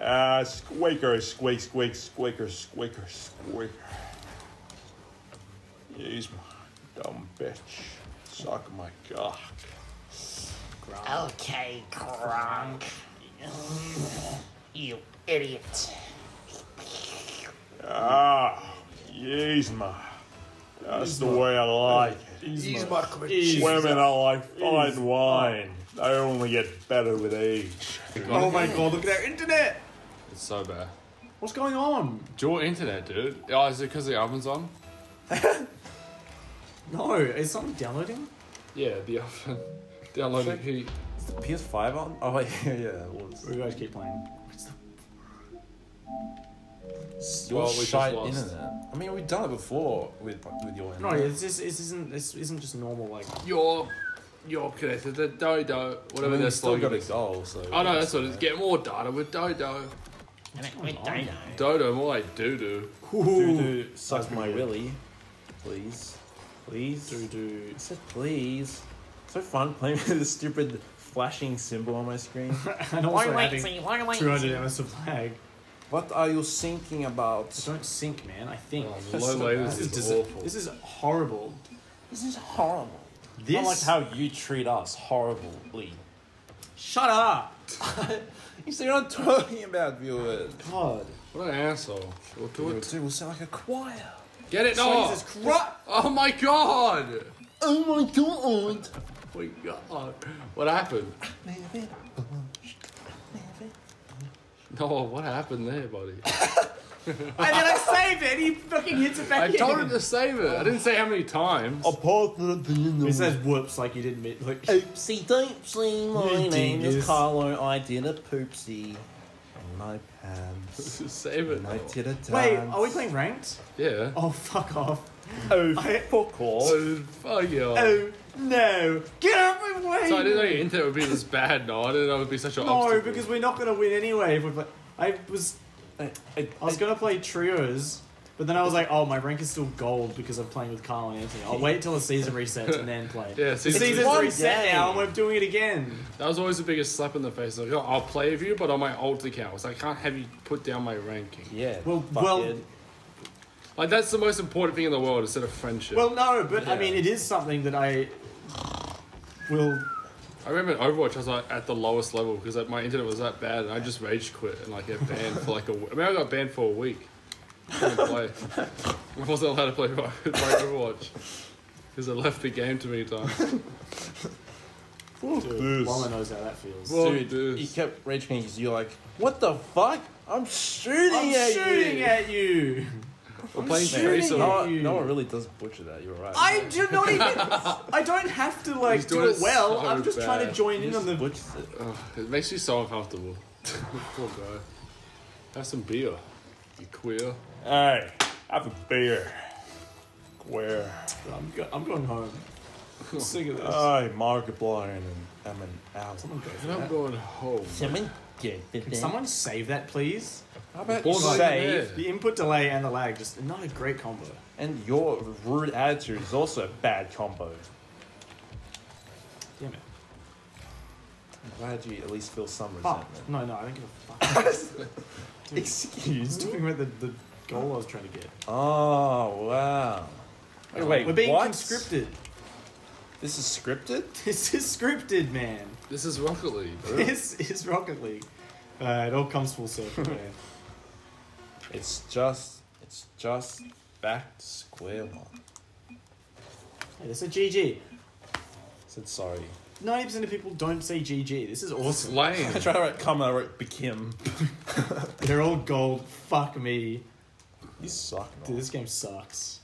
Uh, squeaker, squeak, squeak, squeaker, squeaker, squeaker. Use my dumb bitch. Suck my cock. Okay, Gronk. You idiot. Ah, Yzma. That's the way I like it. Use my Women are like fine wine. They only get better with age. Oh my god, look at our internet! It's so bad. What's going on? Dual internet, dude. Oh, is it because the oven's on? No, is something downloading? Yeah, the oven. Downloading heat. Is the PS5 on? Oh wait, yeah, yeah, it was. We guys keep playing. It's your Well, we just shite lost. internet. I mean, we've done it before with with your No, internet. it's just, this isn't this isn't just normal like. You're, you're connected to Dodo, I whatever mean, their we've still got slogan a is. goal, so. Oh no, that's what it is. Get more data with Dodo. We don't know. Dodo, more like doo doo. Doo-doo, suck my willy, please, please. Do do. I said please. So fun playing with this stupid flashing symbol on my screen. And also wait, having see, wait, 200 ms of lag. what are you thinking about? Don't sync, man. I think. Oh, low so latency this, is is awful. this is horrible. This is horrible. This. Not like how you treat us horribly. Shut up. You see what I'm talking about, viewers? God. What an asshole. We'll do it. Dude, we'll sound like a choir. Get it? No! Jesus Christ. Oh my god! Oh my god! Oh my god. What happened? No, what happened there, buddy? And then I saved it. And He fucking hits it back I in. told him to save it. I didn't say how many times. Apart from the He says whoops like you didn't mean like. Oopsie doopsie, my You name dingus. is Carlo. I did a poopsie in my pants. save it. And I did a dance. Wait, are we playing ranked? Yeah. Oh fuck off. Oh, I- fuck off. Oh, fuck you. Oh no! Get out of my way! So I didn't know your internet would be this bad. No, I didn't know it would be such an No, obstacle. because we're not gonna win anyway. If we play. I was I, I, I was gonna play trios, but then I was like, oh, my rank is still gold because I'm playing with Carl and Anthony. I'll wait till the season resets and then play. Yeah, the season- season's one reset game. now, and we're doing it again. That was always the biggest slap in the face. Like, oh, I'll play with you, but on my alt account. So I can't have you put down my ranking. yeah. Well, fuck well- it. Like, that's the most important thing in the world instead of friendship. Well, no, but I mean, it is something that I will. I remember in Overwatch, I was like at the lowest level because like, my internet was that bad, and I just rage quit and like get banned for like a. w- I mean, I got banned for a week. I couldn't play. I wasn't allowed to play, play Overwatch because I left the game too many times. Dude, Lama knows how that feels. Well, Dude, dude. you kept rage quitting because you're like, what the fuck? I'm shooting I'm at shooting you. at you. We're playing shooting Tracer. at No, one- you. no one really does butcher that. You're right. I do not even. I don't have to like do it it well. so I'm just trying to join He in on just the. butchers it. Ugh, it makes you so uncomfortable. Poor guy. Have some beer. You queer. Hey, have a beer. Where? I'm, go- I'm going home. I'm sick of this. Hey, Markiplier and I'm an out. Someone go for And I'm going home. Someone get Can someone save that, please? How about Pause on save? The input delay and the lag just not a great combo. And your rude attitude is also a bad combo. Damn it. I'm glad you at least feel some Fuck. resentment. No, no, I don't give a fuck. Excuse It's talking about the, the goal I was trying to get. Oh wow. Wait, wait, We're being what? conscripted. This is scripted? This is scripted, man. This is Rocket League. bro. This is Rocket League. Uh, it all comes full circle, man. It's just, it's just back to square one. Hey, that's a GG. I said sorry. 90% of people don't say GG. This is awesome. lame. I tried to write come and I wrote Bikim. They're all gold. Fuck me. You suck, Dude, this game sucks.